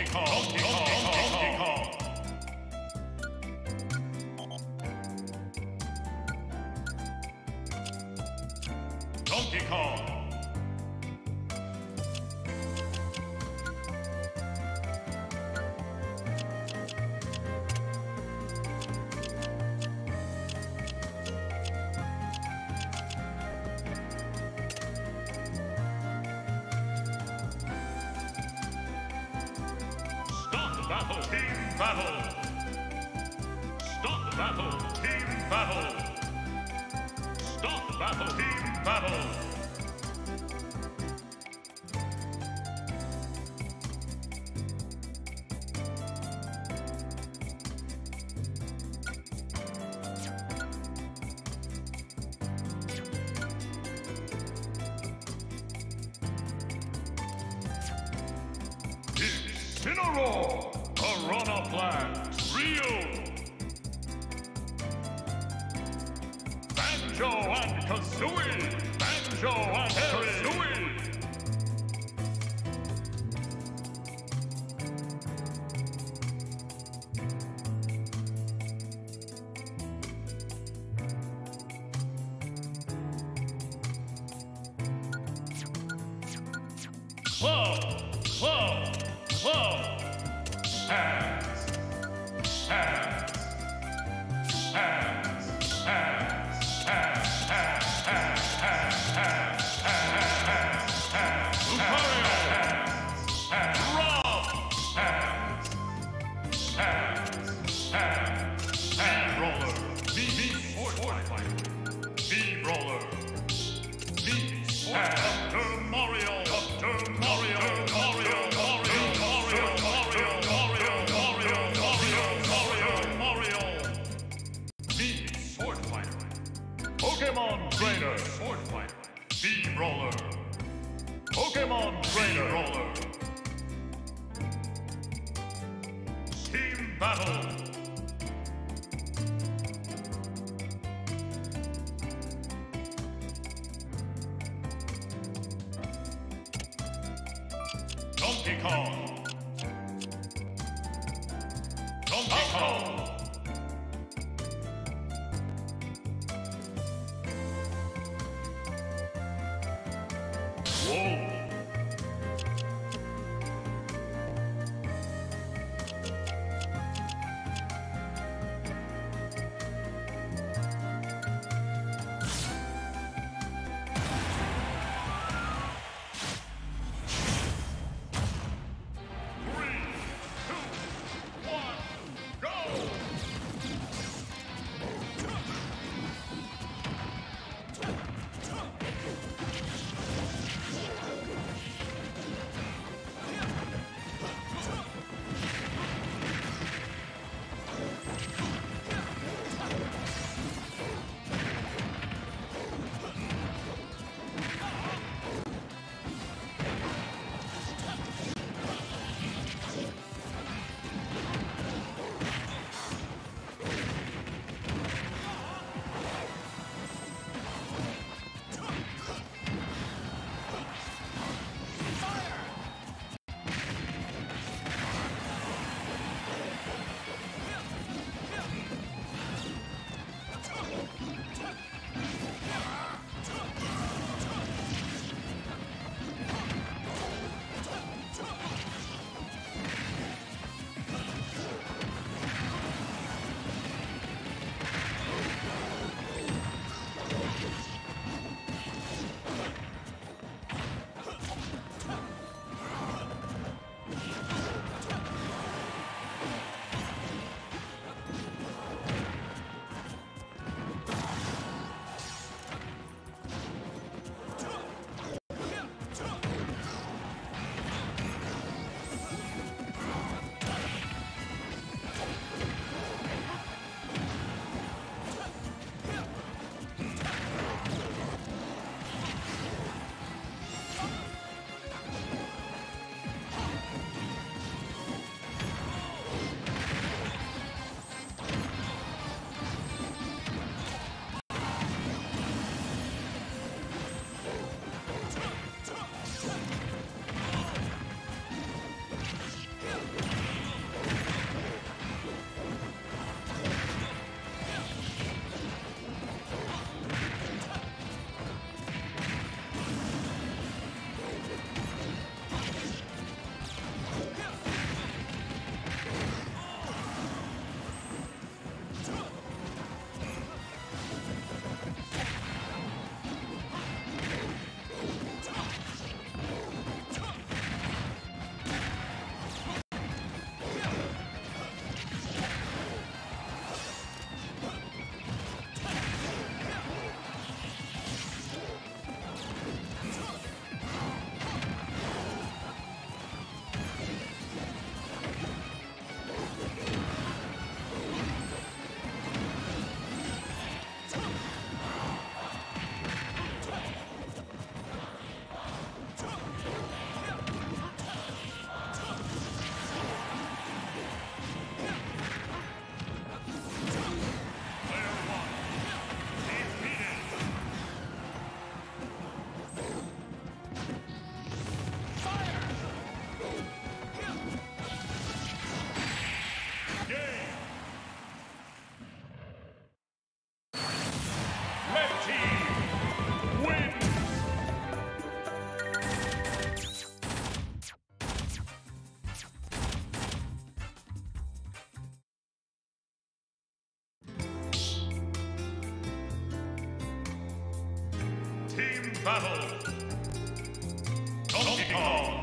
Donkey Kong. Donkey Kong. Battle. Team battle. Stop battle. Team battle. Stop battle. Team battle. Incineroar! Piranha Plant! Ryu! Banjo and Kazooie! Banjo and Kazooie! Whoa! Pokemon Trainer! Sword Fighter! V Roller! Pokemon Trainer! Roller! Team Battle! Donkey Kong! Donkey Kong! Battle. Donkey Kong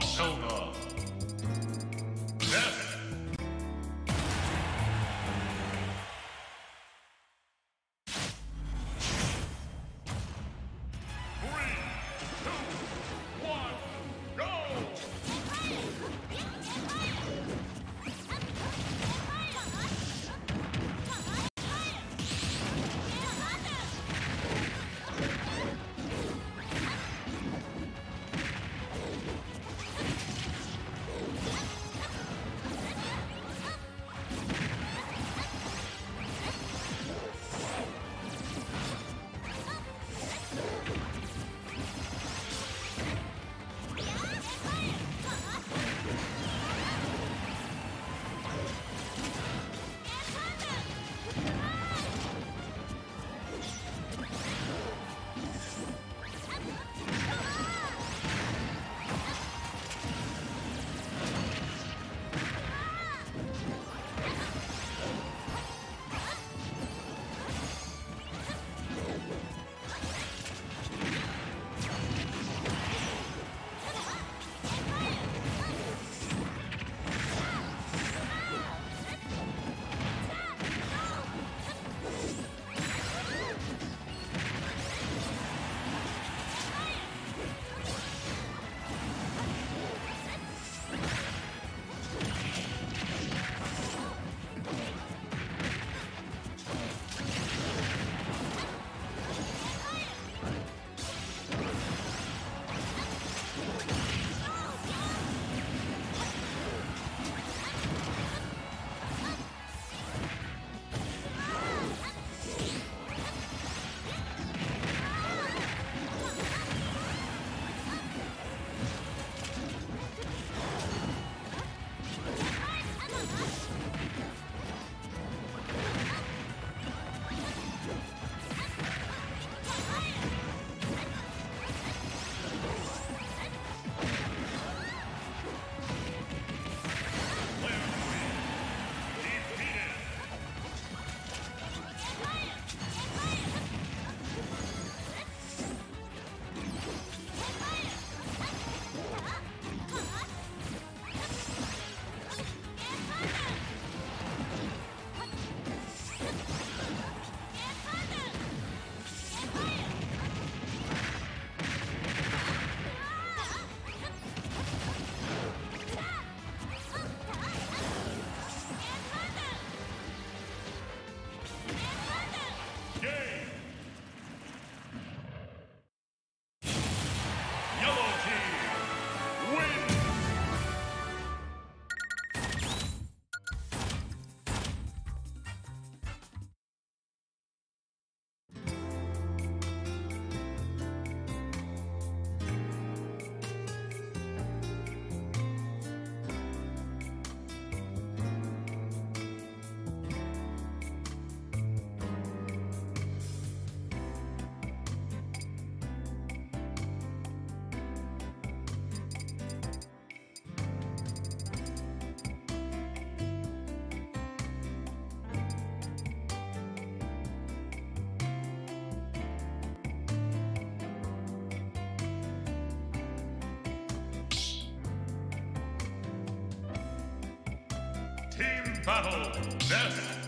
battle. Death.